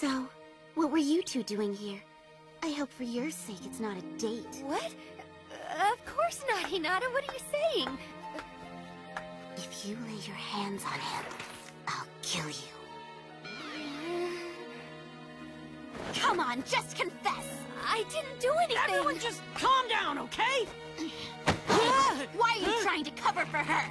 So, what were you two doing here? I hope for your sake it's not a date. What? Uh, of course not, Hinata. What are you saying? If you lay your hands on him, I'll kill you. Come on, just confess! I didn't do anything! Everyone just calm down, okay? Why are you trying to cover for her?